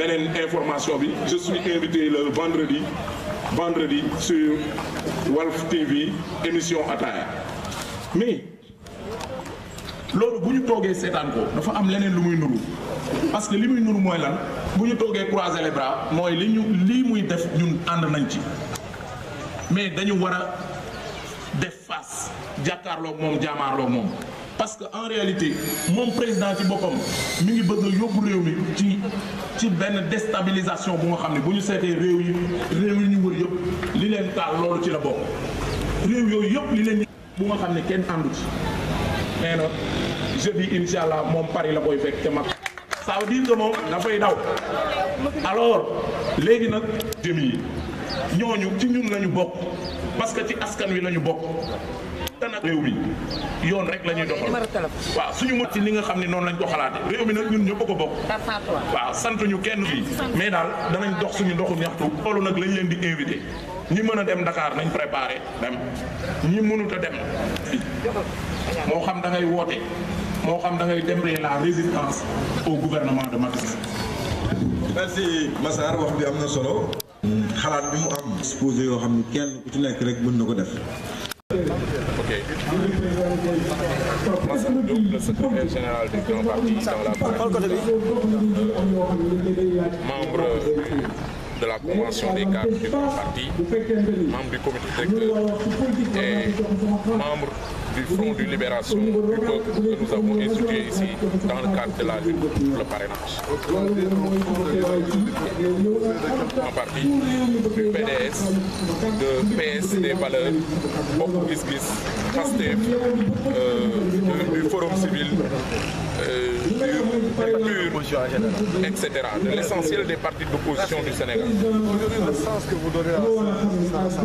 beneen information bi. Je suis invité le vendredi vendredi sur Walf TV émission Ataaya. Mais loolu bu ñu toogee seetaan ko dafa am leneen lu muy nuru. Parce que li muy nuru mooy lan? Bu ñu toogee croiser les bras mooy li ñu lii muy def ñun ànd nañ ci. Mais dañu war a def face jàkkaarloog moom jaamaarloog moom parce que en réalité moom président ci boppam a yóbbu réew déstabilisation ne bu ñu seetee réew yi réew yi ñu la bokk. Réew yooyu yëpp li leen bu nga xam ne kenn àndu la ça veut dire que alors léegi nag jëmi yi ñooñu ci ñun bokk. Parce que ci askan wi te nag réew mi. Yoon rek la ñuy doxal. Waaw suñu mot ci li nga xam ne noonu lañ ko xalaate réew mi nag ñun ñëpp ko bokk. Waaw sant ñu kenn fii. Mais daal danañ dox suñu ndoxu ñaxtu. Loolu nag lañ leen di invité. Ñi mën a dem Dakar nañ préparé dem. Ñi mënut a dem moo xam da ngay woote. Moo xam da ngay dem la résistance au gouvernement de Macky merci Massar. Wax bi am na solo. Xalaat bi mu am. Exposé yoo xam ne kenn ku ci nekk rek mën na ko def. Diop, le secrétaire général du Grand Parti dans la membre de la convention des cadres du Grand Parti, membre du comité directeur et membre du Front de libération du peuple que nous avons institué ici dans le cadre de la lutte pour le parrainage. Un parti du PDS, de PS des valeurs, euh, du Forum civil, euh, etc. De l'essentiel des partis d'opposition du Sénégal. le sens que vous donnez à ça.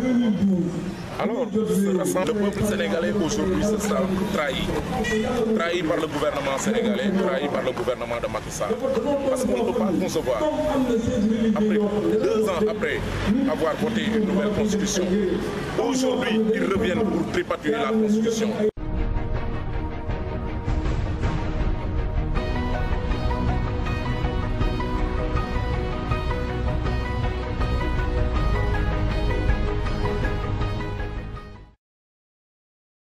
Alors, le peuple sénégalais aujourd'hui se sent trahi. Trahi par le gouvernement sénégalais, trahi par le gouvernement de Macky Sall. Parce qu'on ne peut pas concevoir, après, deux ans après avoir voté une nouvelle constitution, aujourd'hui ils reviennent pour tripaturer la constitution.